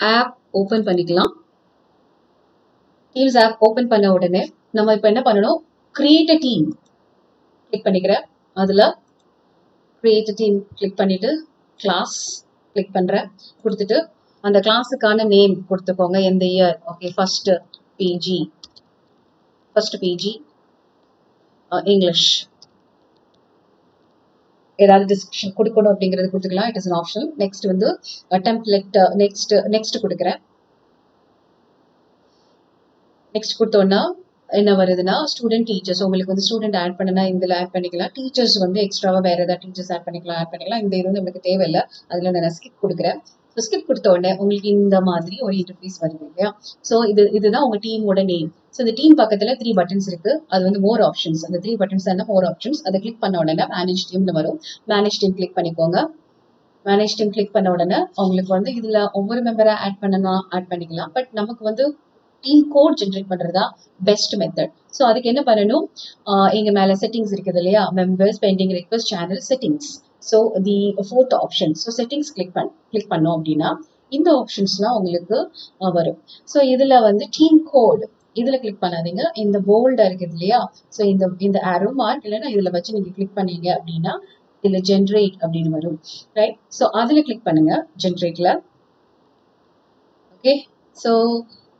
App open பண்ணிக்கலாம். Teams app open பண்ண உடனே நம்ம இப்போ என்ன பண்ணணும்? கிரியேட் அ டீம் கிளிக் பண்ணிக்கிறேன் அதில் கிரியேட் டீம் கிளிக் பண்ணிவிட்டு கிளாஸ் கிளிக் பண்ணுறேன் கொடுத்துட்டு அந்த கிளாஸுக்கான நேம் கொடுத்துக்கோங்க எந்த year okay first PG first PG English ஏதாவது டிஸ்கிரிப்ஷன் கொடுக்கணும் அப்படிங்கிறது கொடுத்துக்கலாம். It is an option next வந்து டெம்ப்ளெட் நெக்ஸ்ட் நெக்ஸ்ட் கொடுக்குறேன். நெக்ஸ்ட் கொடுத்தோன்னா என்ன வருதுன்னா ஸ்டூடெண்ட் டீச்சர்ஸ் உங்களுக்கு வந்து ஸ்டூடெண்ட் ஆட் பண்ணனா இதில் ஆட் பண்ணிக்கலாம். டீச்சர்ஸ் வந்து எக்ஸ்ட்ராவாக வேறு ஏதாவது டீச்சர்ஸ் ஆட் பண்ணிக்கலாம் ஆட் பண்ணிக்கலாம். இந்த இது வந்து நம்மளுக்கு தேவையில்லை. அதில் நான் ஸ்கிப் கொடுக்குறேன். ஸோ ஸ்கிப் கொடுத்த உடனே உங்களுக்கு இந்த மாதிரி ஒரு இன்டர்ஃபேஸ் வருது இல்லையா? ஸோ இது இதுதான் உங்கள் டீமோட நேம் ஸோ இந்த டீம் பக்கத்தில் த்ரீ பட்டன்ஸ் இருக்குது அது வந்து மோர் ஆப்ஷன்ஸ் அந்த த்ரீ பட்டன்ஸ் என்ன மோர் ஆப்ஷன்ஸ் அதை கிளிக் பண்ண உடனே மேனேஜ் டீம்னு வரும். மேனேஜ் டீம் கிளிக் பண்ணிக்கோங்க. மேனேஜ் டீம் கிளிக் பண்ண உடனே அவங்களுக்கு வந்து இதில் ஒவ்வொரு மெம்பரை ஆட் பண்ணனா ஆட் பண்ணிக்கலாம். பட் நமக்கு வந்து டீம் கோட் ஜென்ரேட் பண்ணுறதா பெஸ்ட் மெத்தட் ஸோ அதுக்கு என்ன பண்ணணும்? எங்கள் மேலே செட்டிங்ஸ் இருக்குது இல்லையா? Members pending request channel settings so the fourth option so settings click பண் கிளிக் பண்ணோம் அப்படின்னா இந்த ஆப்ஷன்ஸ்லாம் உங்களுக்கு வரும். ஸோ இதில் வந்து டீம் கோட் இதில் கிளிக் பண்ணாதீங்க. இந்த போல்டாக இருக்குது இல்லையா? ஸோ இந்த இந்த ஆரோ மார்க் இல்லைன்னா இதில் வச்சு நீங்கள் கிளிக் பண்ணீங்க அப்படின்னா இதில் ஜென்ரேட் அப்படின்னு வரும். ரைட் ஸோ அதில் கிளிக் பண்ணுங்க. ஜென்ரேட்டில் ஓகே ஸோ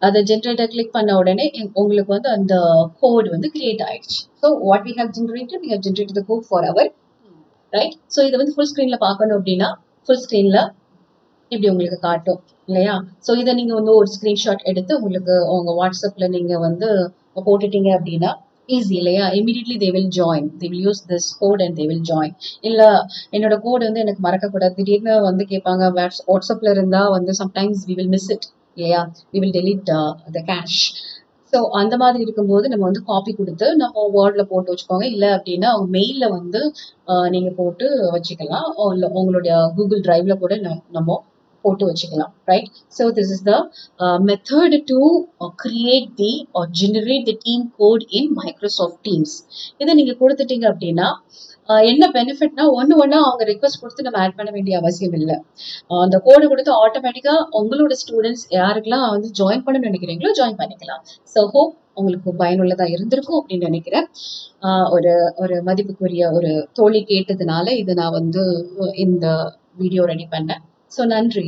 அதை ஜென்ரேட்டர் கிளிக் பண்ண உடனே உங்களுக்கு வந்து அந்த கோட் வந்து கிரியேட் ஆயிடுச்சு. So what we have generated we have generated the code for our right so இதை வந்து ஃபுல் ஸ்க்ரீனில் பார்க்கணும் அப்படின்னா ஃபுல் ஸ்க்ரீனில் இப்படி உங்களுக்கு காட்டும் இல்லையா? ஸோ இதை நீங்கள் வந்து ஒரு ஸ்க்ரீன்ஷாட் எடுத்து உங்களுக்கு உங்கள் வாட்ஸ்அப்பில் நீங்கள் வந்து போட்டுட்டீங்க அப்படின்னா ஈஸி இல்லையா? Immediately they will join they will use this code and they will join இல்லை என்னோட கோட் வந்து எனக்கு மறக்கக்கூடாது. திடீர்னு வந்து கேட்பாங்க வாட்ஸ் வாட்ஸ்அப்பில் இருந்தால் வந்து sometimes we will miss it இல்லையா? We will delete the cache so அந்த மாதிரி இருக்கும்போது நம்ம வந்து காப்பி கொடுத்து நம்ம வேர்டில் போட்டு வச்சுக்கோங்க. இல்லை அப்படின்னா அவங்க மெயிலில் வந்து நீங்கள் போட்டு வச்சுக்கலாம். இல்லை உங்களுடைய கூகுள் ட்ரைவில் கூட நம்ம போட்டு வச்சுக்கலாம் right so this is the method to create the or generate the team code in Microsoft Teams இதை நீங்கள் கொடுத்துட்டீங்க அப்படின்னா uh, என்ன பெனிஃபிட்னா ஒன்று ஒன்றா அவங்க ரிக்வஸ்ட் கொடுத்து நம்ம ஆட் பண்ண வேண்டிய அவசியம் இல்லை. Uh, அந்த கோடை கொடுத்து ஆட்டோமேட்டிக்காக உங்களோட ஸ்டூடெண்ட்ஸ் யாருக்கெல்லாம் வந்து ஜாயின் பண்ணணும்னு நினைக்கிறீங்களோ ஜாயின் பண்ணிக்கலாம். ஸோ ஹோப் உங்களுக்கு பயனுள்ளதாக இருந்திருக்கும் அப்படின்னு நினைக்கிறேன். Uh, ஒரு ஒரு மதிப்புக்குரிய ஒரு தோழி கேட்டதுனால இது நான் வந்து இந்த வீடியோ ரெடி பண்ணேன். ஸோ நன்றி.